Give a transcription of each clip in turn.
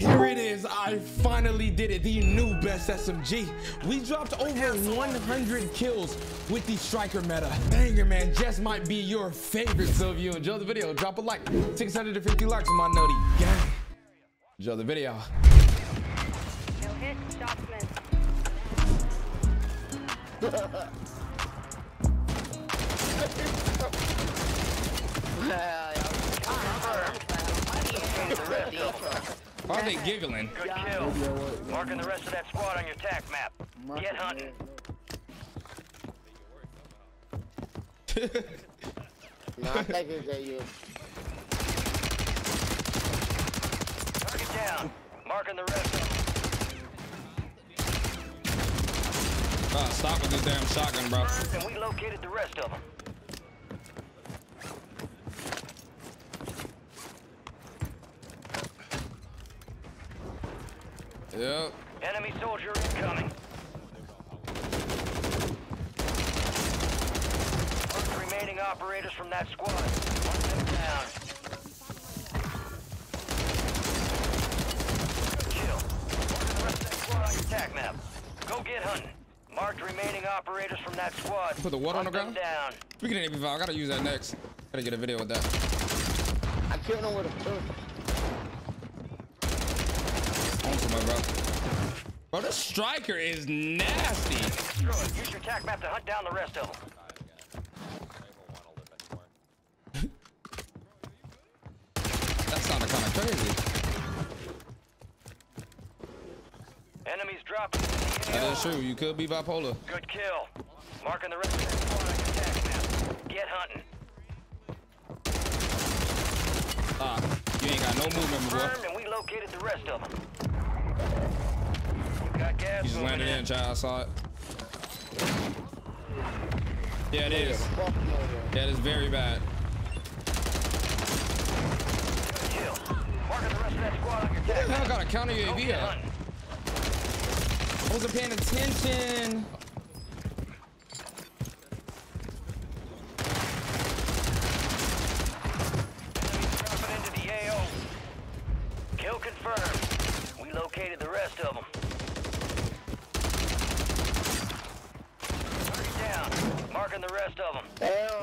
Here it is, I finally did it, the new best SMG. We dropped over 100 kills with the striker meta. Banger man, just might be your favorite. So if you enjoyed the video, drop a like. 650 likes on my nutty gang. Enjoy the video. No hit, shots missed. Why are they giggling? Good kill. Marking the rest of that squad on your tac map. Get hunting. No, I think it's that you. Target down. Marking the rest of them. Ah, stop with this damn shotgun, bro. And we located the rest of them. Yep. Enemy soldier incoming. Mark remaining operators from that squad. Hunt them down. Good kill. Marking the rest of that squad on your tac map. Go get hunting. Marked remaining operators from that squad. Put the what on the ground? down. Speaking of AP5, I gotta use that next. Gotta get a video with that. I killed him with a gun. On to my bro. Bro, this striker is nasty. It. Use your tac map to hunt down the rest of them. That sounded kind of crazy. Enemies the That is true. You could be bipolar. Good kill. Marking the rest of that squad on your tac map. Get hunting. Ah, you ain't got no movement, boy. And we located the rest of them. Got gas You just landed in, child. I saw it. Yeah, it is. Fuck him over there. Yeah, it is very bad. Good kill. Marking the rest of that squad on your Who the tac hell got a counter UAV get up? hunting. I wasn't paying attention. Dropping into the AO. Kill confirmed. We located the rest of them. Target down. Of them. Hell.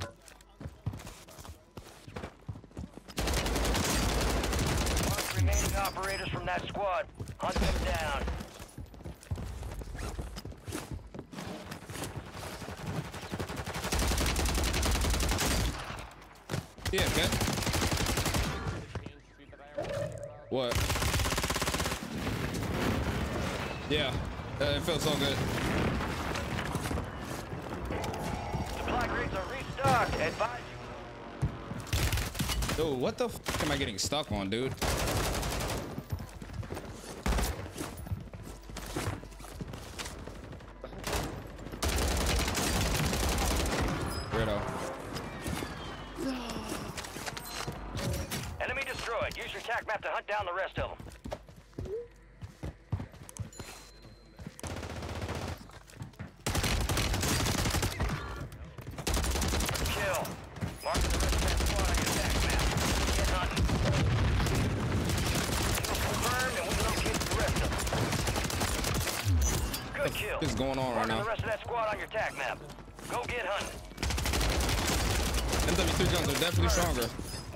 Remaining operators from that squad. Hunt them down. Yeah, okay. What? Yeah, uh, it feels so good. Dude, what the f am I getting stuck on, dude? Weirdo. Enemy destroyed. Use your tac map to hunt down the rest of them. Kill. Mark the rest of that squad on your tac map. Get hunting. Kill confirmed, and we located the rest of them. Good kill. is going on right now? the rest of that squad on your tac map. Go get hunting. MW3 guns are definitely stronger.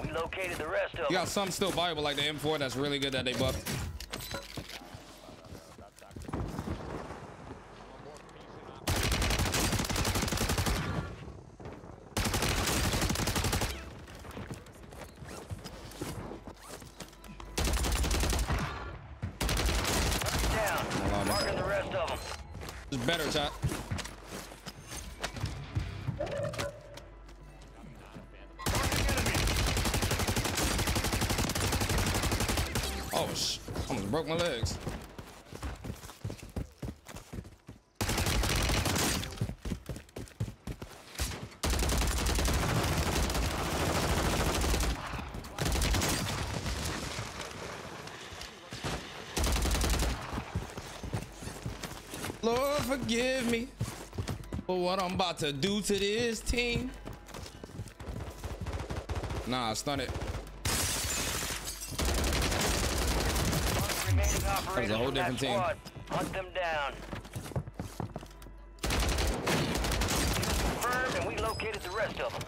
We located the rest of You got some still viable like the M4 that's really good that they buffed. Down. Hold on. Marking the rest of them. It's better, chat. Oh, sh! Almost broke my legs. Lord, forgive me for what I'm about to do to this team. Nah, stun it. operators whole different team. Hunt them down. Confirmed, and we located the rest of them.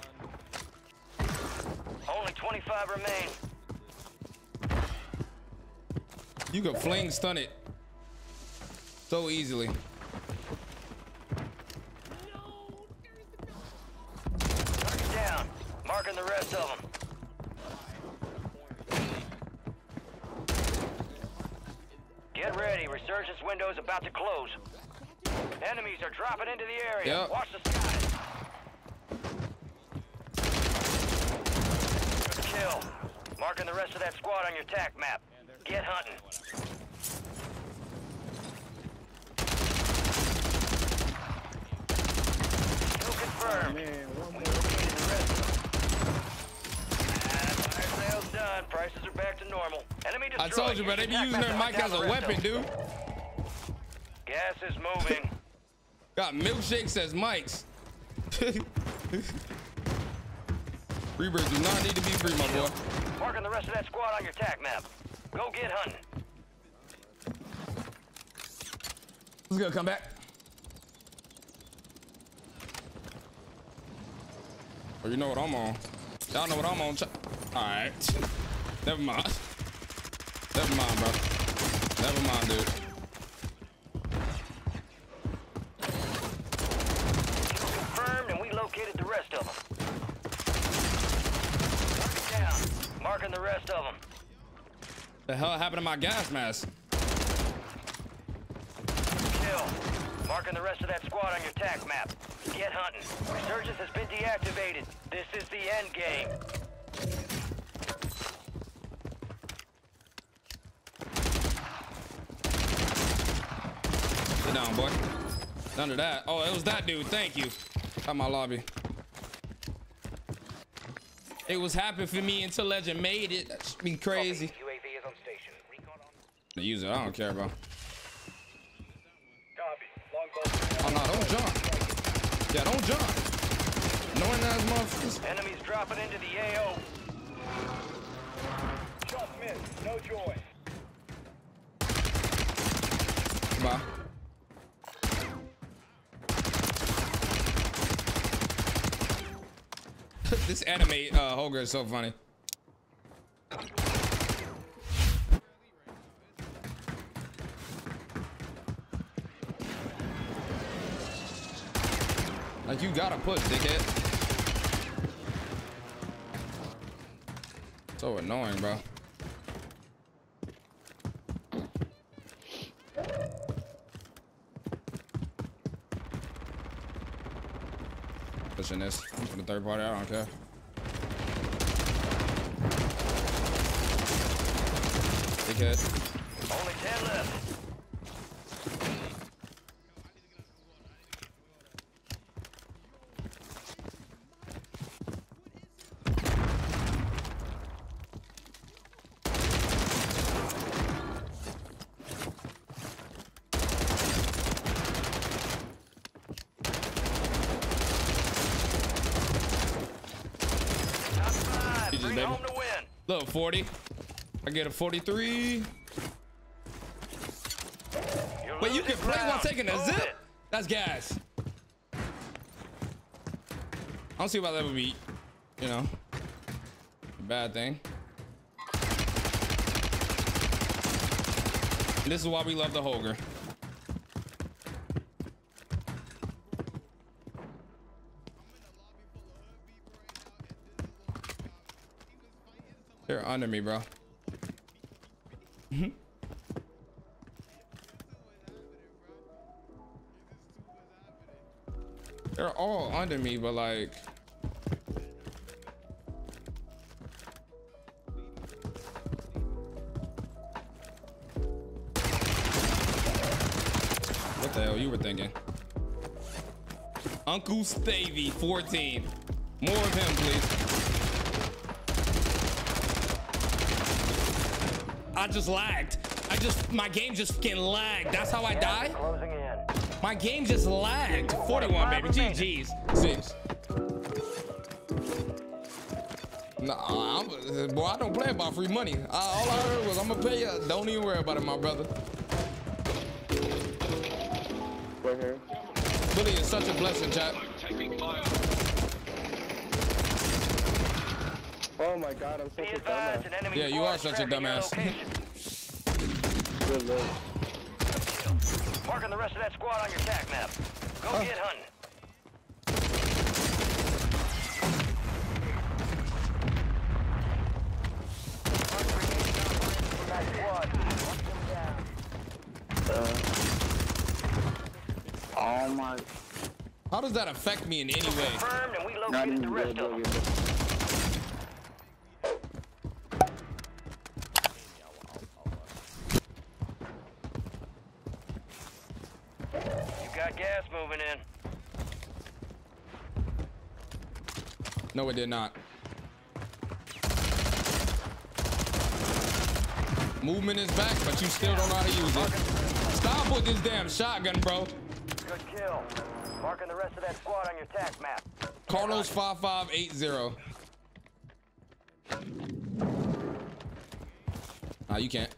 Only 25 remain. You can fling stun it so easily. Target down. Marking the rest of them. Get ready. Resurgence window is about to close. Enemies are dropping into the area. Yep. Watch the skies. Good kill. Marking the rest of that squad on your TAC map. Get hunting. Kill confirmed. Man, one We more. located the rest of them. Ah, fire sale's done. Prices are back to normal. I told you, bro. They be using their mic as a hunt down the weapon, rest of them. dude. Gas is moving. Got milkshakes as mics. Freebirds do not need to be free, my boy. Marking the rest of that squad on your TAC map. Go get hunting. Let's go. Come back. Oh, you know what I'm on. Y'all know what I'm on. All right. Never mind. Never mind, bro. Never mind, dude. Confirmed, and we located the rest of them. Target down. Marking the rest of them. The hell happened to my gas mask? Kill. Marking the rest of that squad on your TAC map. Get hunting. Resurgence has been deactivated. This is the end game. Sit down, boy. None of that. Oh, it was that dude. Thank you. At my lobby. It was happy for me until Legend made it. That should be crazy. UAV is on station. Recon on. Use it. I don't care, bro. Oh no, don't jump. Yeah, don't jump. Knowing that motherfuckers. Enemies dropping into the AO. Shot missed. No joy. Bye. This anime uh Holger is so funny. Like you gotta push, dickhead. So annoying, bro. Pushing this I'm for the third party. I don't care. Only 10 left. Top five. GG's, Bring it baby. home to Look, 40. I get a 43. You're Wait, you can play while ground. taking a Move zip? it. That's gas. I don't see why that would be, you know, a bad thing. And this is why we love the Holger. They're under me, bro. Mm-hmm. They're all under me, but like. What the hell you were thinking? Uncle Stavy, 14. More of him, please. I just lagged. I just, my game just fucking lagged. That's how I die? Closing in. My game just lagged. 41, baby. GG's. Six. Nah, I'm, boy, I don't play about free money. I, all I heard was I'm gonna pay you. Don't even worry about it, my brother. Right here. Bully is such a blessing, chat. Oh my god, I'm Be such a dumbass. an enemy Yeah, you are such a dumbass. location. Good look. Marking the rest of that squad on your tac map. Go Oh. get hunting. Uh, oh my. How does that affect me in any way? Confirmed, and we Not located the rest of them. bro. You got gas moving in. No, it did not. Movement is back, but you still don't know how to use it. Stop with this damn shotgun, bro. Good kill. Marking the rest of that squad on your tac map. Carlos 5580. Nah, you can't.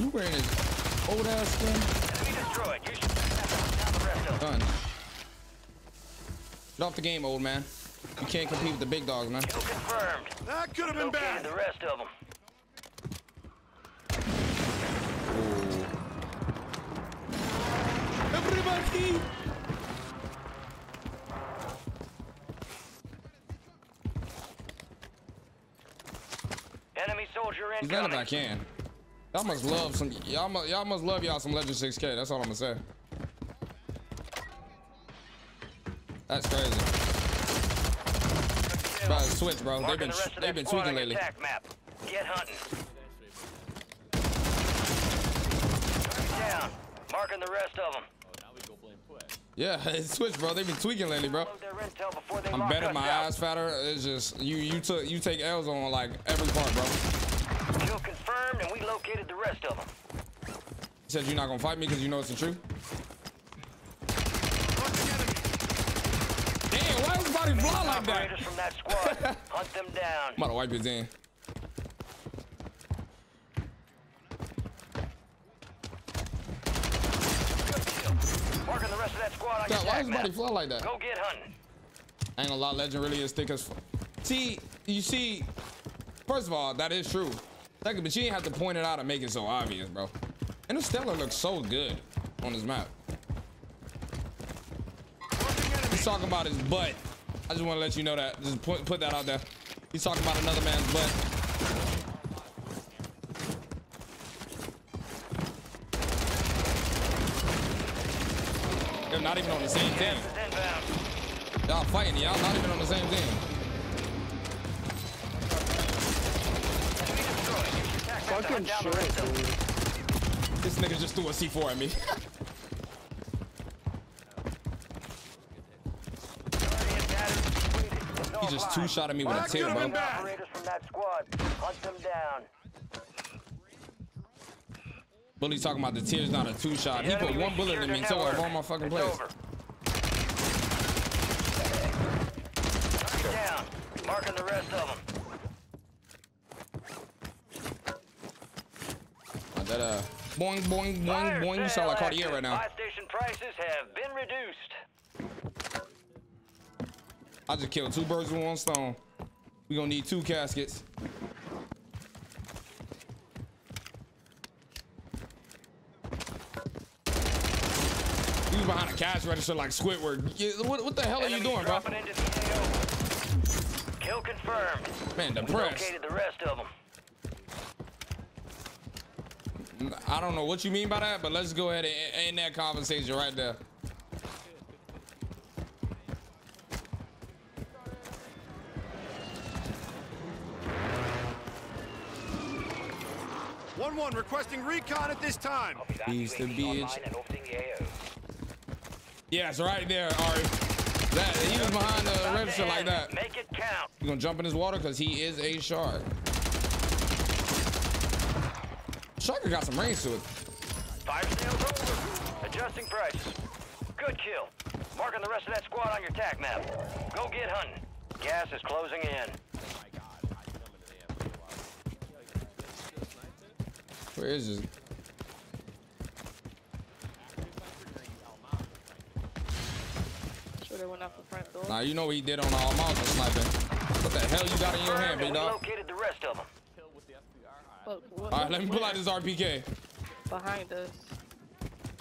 You wearing his old ass skin? Enemy destroyed. You should down the rest of them. Done. Get off the game, old man. You can't compete with the big dogs, man. Kill confirmed. That could have been Located bad. the rest of them. Everybody! Enemy soldier He's done incoming. if I can. Y'all must love some. Y'all must. Y'all must love y'all some Legend 6K. That's all I'm gonna say. That's crazy. Bro, switch, bro. They've been the they've been tweaking lately. map. Get hunting. Down. Marking the rest of them. Yeah, it's switch, bro. They've been tweaking lately, bro. Load their intel before they I'm better. My ass fatter. It's just you. You took. You take L's on like every part, bro. Confirmed, and we located the rest of them. You said you're not gonna fight me because you know it's the truth. Damn, why is everybody fly like that? From that squad. Hunt them down. I'm about to wipe his in. Marking the rest of that squad on God, your why tac does everybody map. fly like that? Go get hunting. I ain't a lot. Legend really is thick as. See, you see, first of all, that is true. Second, but you didn't have to point it out and make it so obvious, bro. And the Stellar looks so good on this map. He's talking about his butt. I just want to let you know that. Just put, put that out there. He's talking about another man's butt. They're not even on the same team. Y'all fighting, y'all not even on the same team. Use your tac map to Fucking down the shit, rest dude. This nigga just threw a C4 at me. Guardian battery completed. he just two shot at me with a That tear, could've bro. Operators from that squad. Hunt them down. Bully's talking about the tears, not a two shot. He put one bullet in me their tore up network. all my fucking It's place. over. Target down. Marking the rest of them. That uh, boing, boing, boing, Fire boing. You sound like Cartier active. right now. Buy station prices have been reduced. I just killed two birds with one stone. We gonna need two caskets. You was behind a cash register like Squidward. What, what the hell are you doing, bro? dropping into the AO. Kill confirmed. Man, We depressed. located the rest of them. I don't know what you mean by that, but let's go ahead and end that conversation right there. One one requesting recon at this time. He's the bitch. and opening the AO. Yeah, it's right there, Ari. That he was behind the About register like that. Make it count. You gonna jump in his water because he is a shark. Striker got some range to it. Fire sales over. Adjusting prices. Good kill. Marking the rest of that squad on your tac map. Go get hunting. Gas is closing in. Where is this? Sure they went out the front door. Nah, you know what he did on all Malta sniping. What the hell you got in your hand, And big we dog? located the rest of them. But what, All right, let me pull out this RPK. behind us.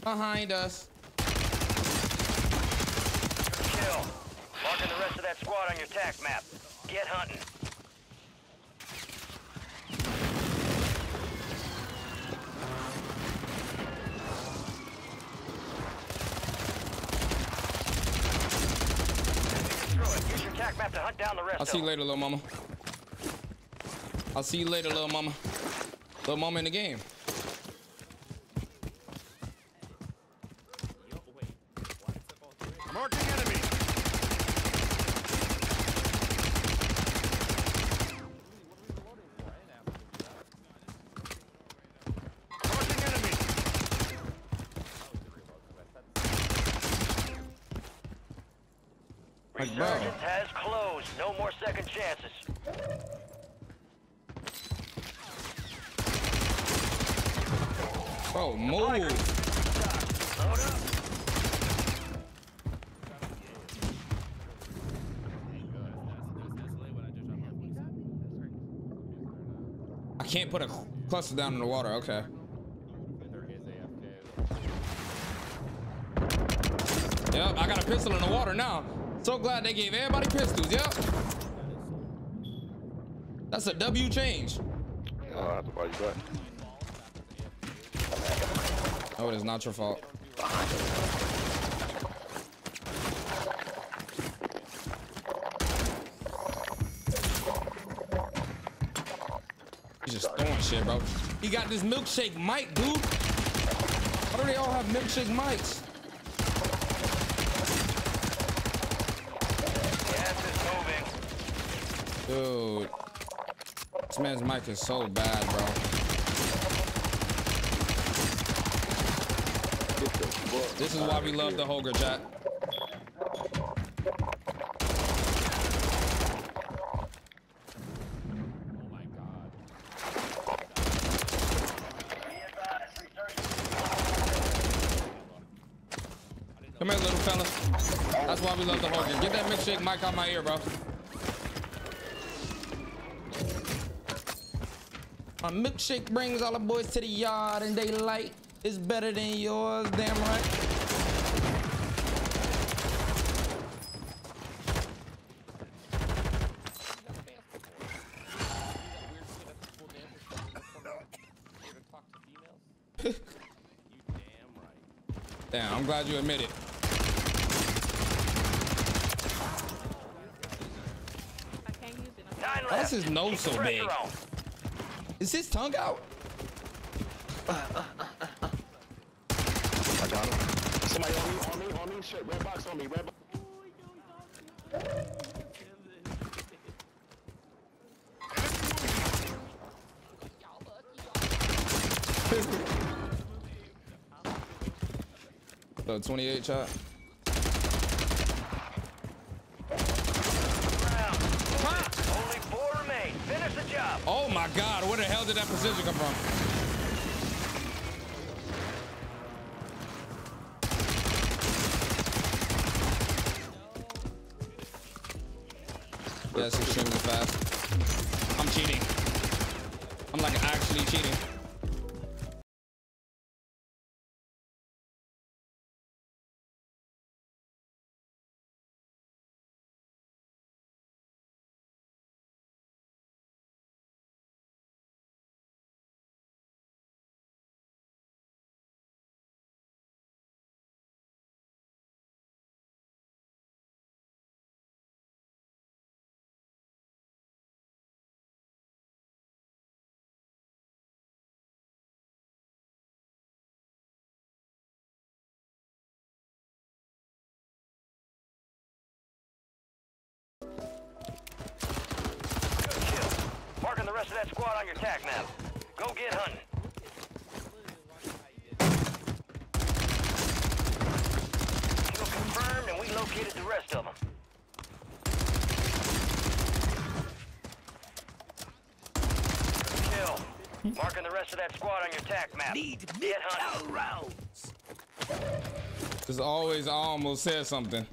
Behind us. Kill. Marking the rest of that squad on your tac map. Get hunting. Use your tac map to hunt down the rest I'll see you later, little mama. I'll see you later, little mama. Little moment in the game. Marking enemy. Marking enemy. Like, bro. Resurgence has closed. No more second chances. Bro, move. Load up. I can't put a cluster down in the water. Okay. Yep, I got a pistol in the water now. So glad they gave everybody pistols. Yep. That's a W change. Oh, I have to buy you back. Oh, it is not your fault. Shit, bro. He got this milkshake mic, dude. Why do they all have milkshake mics? Dude. This man's mic is so bad, bro. This is why we love the Holger chat. Come here, little fella. That's why we love the Holger. Get that milkshake mic out my ear, bro. My milkshake brings all the boys to the yard and they like it's better than yours, damn right. Damn, I'm glad you admit it. I can't use it. I'm Nine Why left. Is his nose so big? Is his tongue out? I got him. Somebody on me, on me, on me. Shit, red box on me, red box. The 28 shot. Round. Only four remain. Finish the job. Oh my god, where the hell did that precision come from? the rest of that squad on your tack map. Go get hunting. Confirmed, and we located the rest of them. Kill. Marking the rest of that squad on your tack map. Need get hunting. rounds. Cause always almost said something.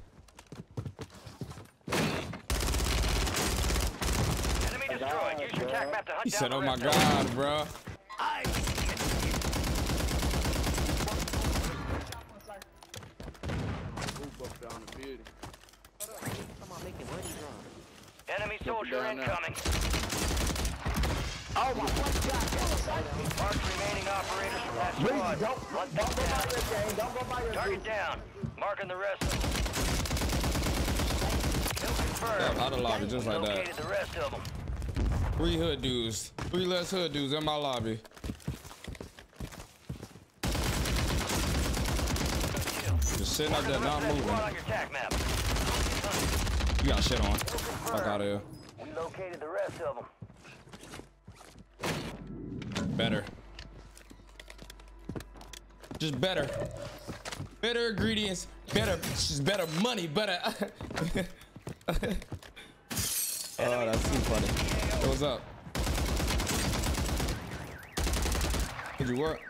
Use your tac map to hunt He said, "Oh my rest of them." God, bro." Enemy soldier down now. incoming. Mark remaining operators from that squad. Hunt them down. Target down. Marking the rest of them. Kill confirmed. Yeah, out of lobby, just like that. Located the rest of them. Three hood dudes. Three less hood dudes in my lobby. Just sitting up there, not moving. squad on your tac map. You got shit on. Fuck out of here. We located the rest of them. Better. Just better. Better ingredients. Better. Just better money. Better. oh, that's too funny. What's up? Did you work?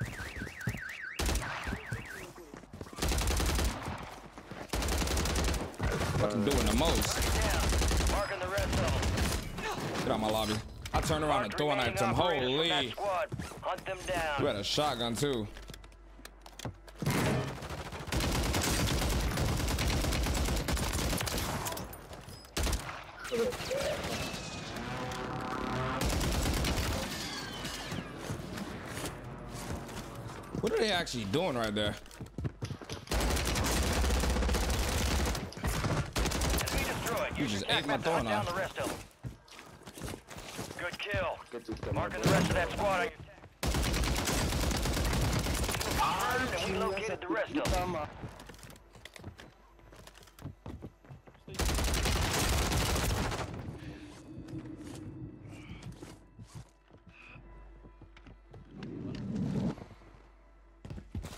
Fucking doing the most. Down. Marking of. Get out my lobby. I turn around and throw a knife to him. operators from that Holy. squad. Hunt them down. You had a shotgun too. Actually doing right there? Enemy. You just ate my map to throwing down the rest of them. Good kill. Get. Marking the rest of that squad on your tac. And we located the rest of them.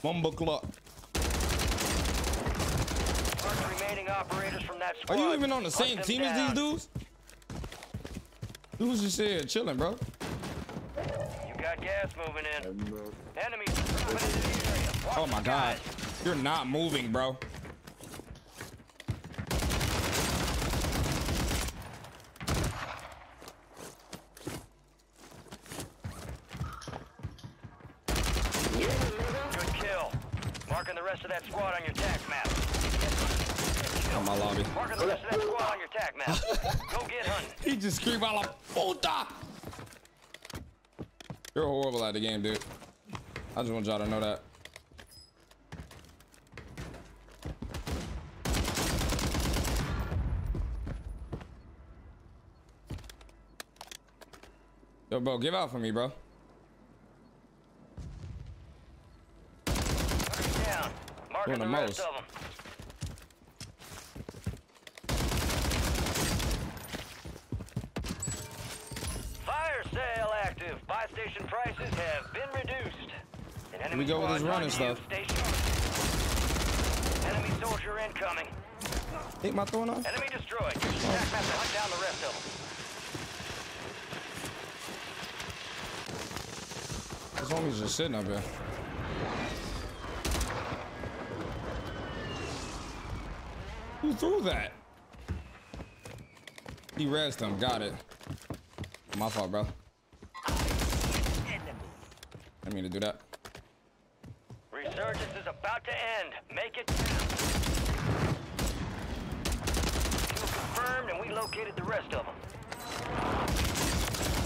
Mumble clock. Marked remaining operators from that Are you even on the same them team as these dudes? Dudes just here chilling, bro. You got gas moving in. Enemies dropping into the area. Watch Oh my god. You're not moving, bro. Good kill. Marking the rest of that squad on your tac map. On my lobby. Marking the rest of that squad on your map. Go get hunting. He just screamed out like puta. You're horrible at the game, dude. I just want y'all to know that. Yo, bro, give out for me, bro. Down. Marking the the most. of them. Fire sale active. Buy station prices have been reduced. Enemy we go with squad running stuff. Station. Enemy soldier incoming. Hit my throwing off? Enemy destroyed. Your oh. tac map to hunt down the rest of them. This homie's just sitting up here. Who threw that? He rezzed him. Got it. My fault, bro. Mean to do that. Resurgence is about to end. Make it. Kill confirmed, and we located the rest of them.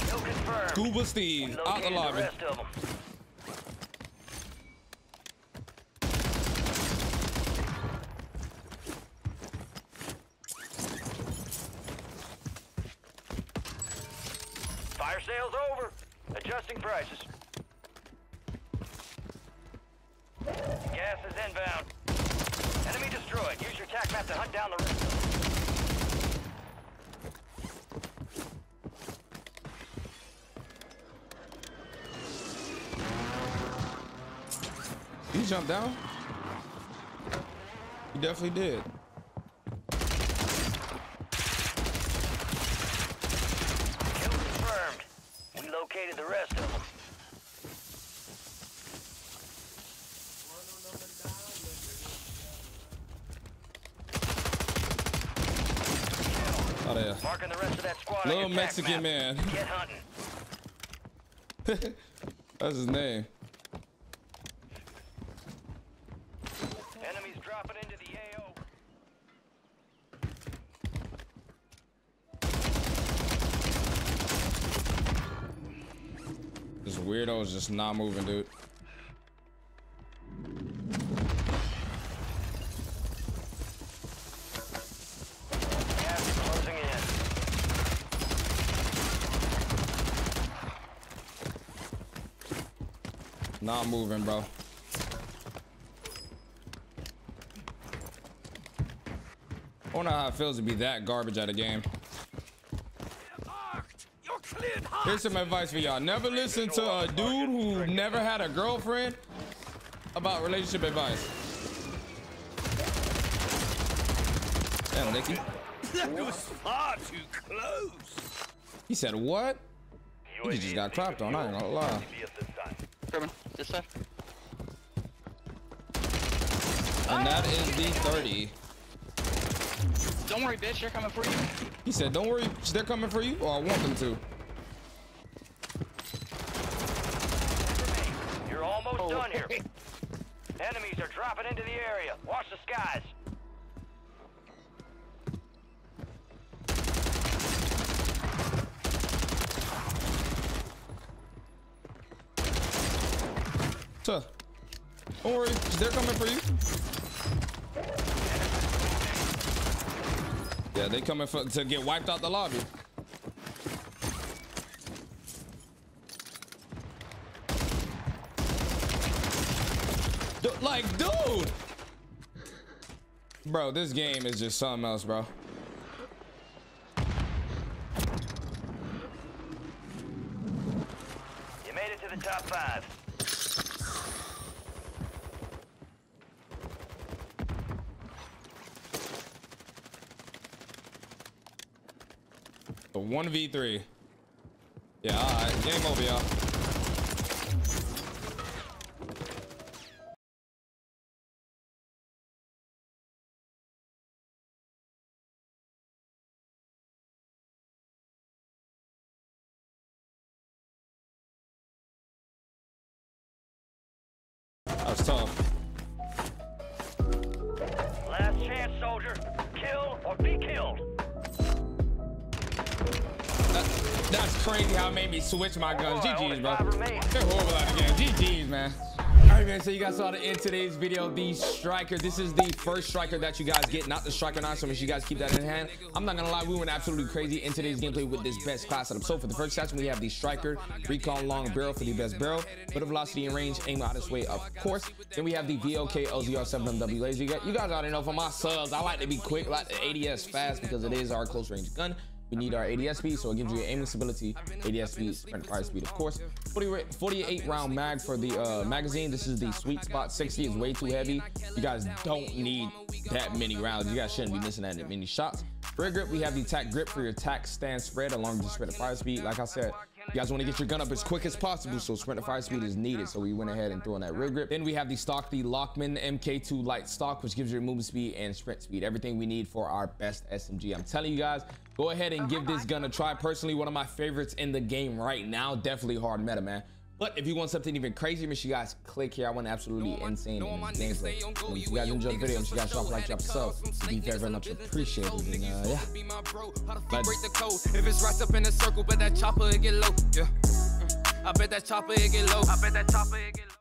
Kill confirmed. Scuba Steve out the the lobby. rest of them. Fire sale's over. Adjusting prices. He jumped down? He definitely did. Kill confirmed. We located the rest of them. Oh, Marking the rest of that squad Little Mexican map. man. Get hunting. That's his name. Weirdo just not moving, dude. Not moving, bro. I wonder how it feels to be that garbage at a game. Here's some advice for y'all. Never listen to a dude who never had a girlfriend about relationship advice. Damn, Nicky. That was far too close. He said, what? He just got clapped on, I ain't gonna lie. Crimin, this side. And that is the 30. Don't worry, bitch. They're coming for you. He said, don't worry, they're coming for you, or I want them to. You're almost done here. Enemies are dropping into the area. Watch the skies. Tuh. Don't worry, they're coming for you. Yeah, they coming for to get wiped out the lobby. Like, dude. Bro, this game is just something else, bro. You made it to the top five. A 1v3. Yeah, alright. Game over, y'all. Switch my guns. GG's, bro. They're horrible at the game. GG's, man. All right, man. So you guys saw the end today's video. The striker. This is the first striker that you guys get, not the striker nine. So make sure you guys keep that in hand. I'm not gonna lie, we went absolutely crazy in today's gameplay with this best class setup. So for the first section, we have the striker, recon long barrel for the best barrel, bit of velocity and range, aim out its way, of course. Then we have the VLK LZR 7MW laser. You guys, you guys already know for my subs, I like to be quick, like the ADS fast because it is our close range gun. We need our ADS speed, so it gives you your aiming stability, ADS speed, sprint fire speed, of course. 40, 48 round mag for the uh, magazine. This is the sweet spot. 60 is way too heavy. You guys don't need that many rounds. You guys shouldn't be missing that many shots. Rear grip, we have the tack grip for your tack stand spread along with the sprint fire speed. Like I said, you guys want to get your gun up as quick as possible, so sprint to fire speed is needed. So we went ahead and threw on that rear grip. Then we have the stock, the Lachmann MK2 light stock, which gives you movement speed and sprint speed. Everything we need for our best SMG. I'm telling you guys, go ahead and give this gun a try. Personally, one of my favorites in the game right now. Definitely hard meta, man. But if you want something even crazier, make sure you guys click here. I went absolutely insane in this gameplay. And if you guys enjoyed the video, make sure you guys drop a like, drop a sub. Be very, very much appreciated. And uh, yeah. Be my bro. How the fuck Let's- break the code? If it's right up in a circle, but that chopper it get low. Yeah. I bet that chopper it get low. I bet that chopper it get low.